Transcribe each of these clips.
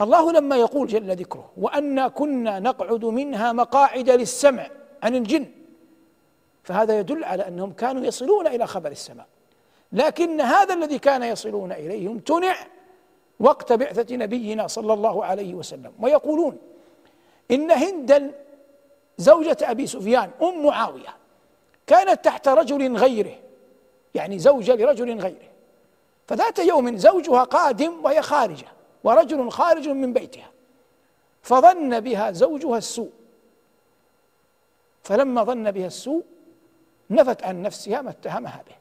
الله لما يقول جل ذكره وأنا كنا نقعد منها مقاعد للسمع عن الجن. فهذا يدل على أنهم كانوا يصلون إلى خبر السماء. لكن هذا الذي كان يصلون إليه امتنع وقت بعثة نبينا صلى الله عليه وسلم. ويقولون إن هندا زوجة أبي سفيان أم معاوية كانت تحت رجل غيره يعني زوجة لرجل غيره. فذات يوم زوجها قادم وهي خارجة. ورجل خارج من بيتها فظن بها زوجها السوء. فلما ظن بها السوء نفت عن نفسها ما اتهمها به.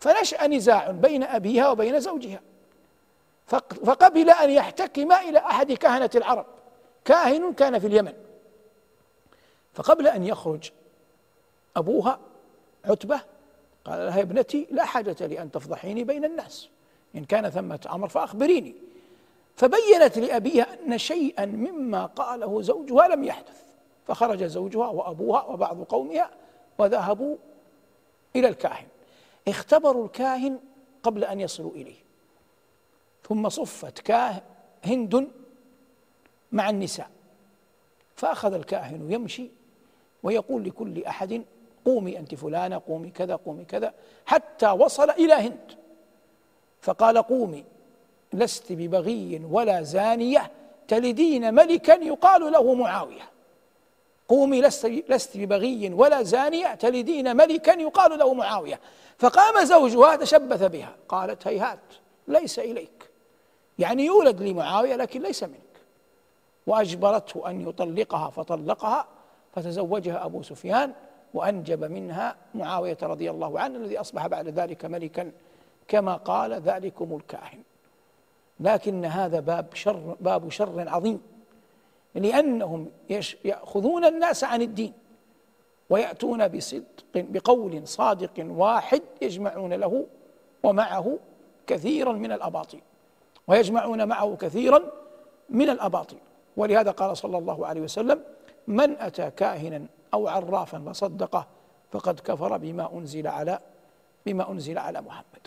فنشأ نزاع بين أبيها وبين زوجها. فقبل أن يحتكم إلى أحد كهنة العرب كاهن كان في اليمن. فقبل أن يخرج أبوها عتبة قال لها يا ابنتي لا حاجة لي أن تفضحيني بين الناس. إن كان ثمة أمر فأخبريني. فبينت لأبيها أن شيئا مما قاله زوجها لم يحدث. فخرج زوجها وأبوها وبعض قومها وذهبوا إلى الكاهن. اختبروا الكاهن قبل أن يصلوا إليه. ثم صفت كاه هند مع النساء. فأخذ الكاهن يمشي ويقول لكل أحد قومي أنت فلانة قومي كذا قومي كذا. حتى وصل إلى هند. فقال قومي. لست ببغي ولا زانية تلدين ملكا يقال له معاوية. قومي لست لست ببغي ولا زانية تلدين ملكا يقال له معاوية. فقام زوجها تشبث بها. قالت هيهات ليس إليك. يعني يولد لمعاوية لكن ليس منك. وأجبرته أن يطلقها فطلقها فتزوجها أبو سفيان وأنجب منها معاوية رضي الله عنه الذي أصبح بعد ذلك ملكا كما قال ذلكم الكاهن. لكن هذا باب شر باب شر عظيم. لأنهم يأخذون الناس عن الدين ويأتون بصدق بقول صادق واحد يجمعون له ومعه كثيرا من الأباطيل ويجمعون معه كثيرا من الأباطيل. ولهذا قال صلى الله عليه وسلم من أتى كاهنا أو عرافا فصدقه فقد كفر بما أنزل على بما أنزل على محمد.